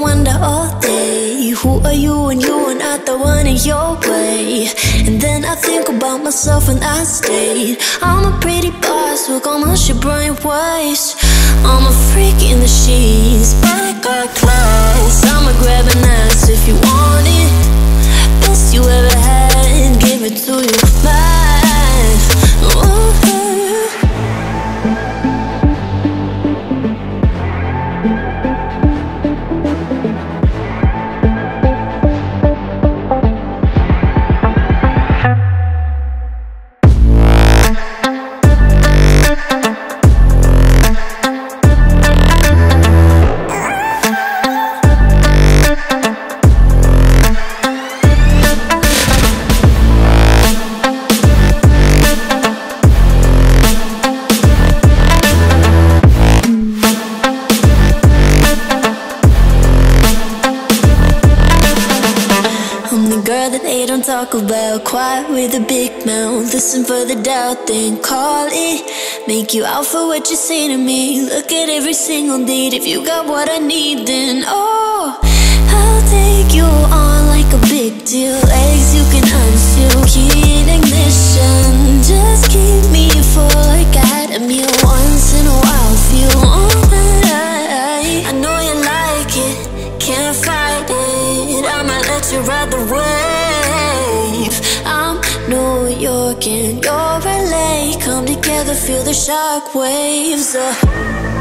wonder all day. Who are you and you are not the one in your way? And then I think about myself and I stay. I'm a pretty boss with almost your brain waves I'm a freak in the sheets, but I got class the girl that they don't talk about. Quiet with a big mouth. Listen for the doubt, then call it. Make you out for what you say to me. Look at every single date If you got what I need, then oh I'll take you on like a big deal. Legs you can unseal Key in ignition Just keep me full like I had a meal Once in a while Feel it I'ma let you ride the wave. I'm New York and you're LA Come together, feel the shock waves. Uh.